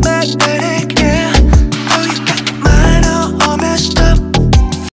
back.